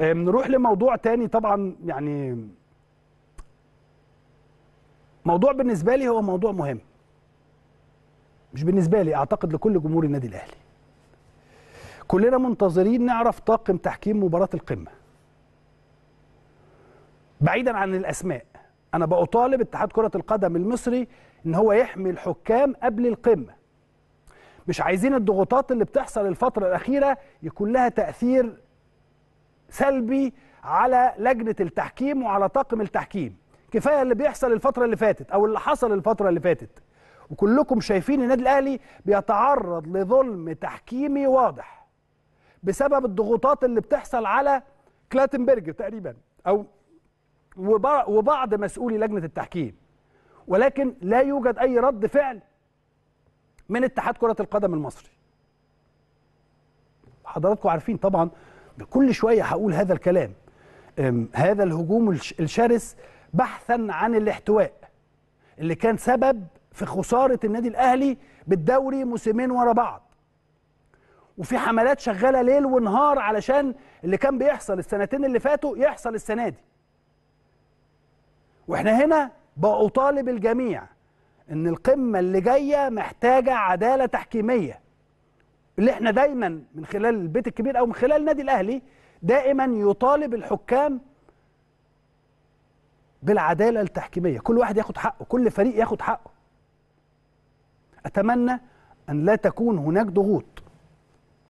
أم، نروح لموضوع تاني طبعا يعني موضوع بالنسبة لي هو موضوع مهم. مش بالنسبة لي أعتقد لكل جمهور النادي الأهلي. كلنا منتظرين نعرف طاقم تحكيم مباراة القمة. بعيدا عن الأسماء أنا بطالب اتحاد كرة القدم المصري إن هو يحمي الحكام قبل القمة. مش عايزين الضغوطات اللي بتحصل الفترة الأخيرة يكون لها تأثير سلبي على لجنة التحكيم وعلى طاقم التحكيم. كفاية اللي بيحصل الفترة اللي فاتت أو اللي حصل الفترة اللي فاتت. وكلكم شايفين النادي الأهلي بيتعرض لظلم تحكيمي واضح بسبب الضغوطات اللي بتحصل على كلاتنبرج تقريبا أو وبع- وبعض مسؤولي لجنة التحكيم. ولكن لا يوجد أي رد فعل من اتحاد كرة القدم المصري. حضراتكم عارفين طبعا كل شوية هقول هذا الكلام. هذا الهجوم الش- الشرس بحثا عن الاحتواء اللي كان سبب في خسارة النادي الأهلي بالدوري موسمين ورا بعض. وفي حملات شغالة ليل ونهار علشان اللي كان بيحصل السنتين اللي فاتوا يحصل السنة دي. وإحنا هنا بأطالب الجميع إن القمة اللي جاية محتاجة عدالة تحكيمية. اللي إحنا دايما من خلال البيت الكبير أو من خلال النادي الأهلي دائما يطالب الحكام بالعدالة التحكيمية. كل واحد ياخد حقه كل فريق ياخد حقه. أتمنى أن لا تكون هناك ضغوط.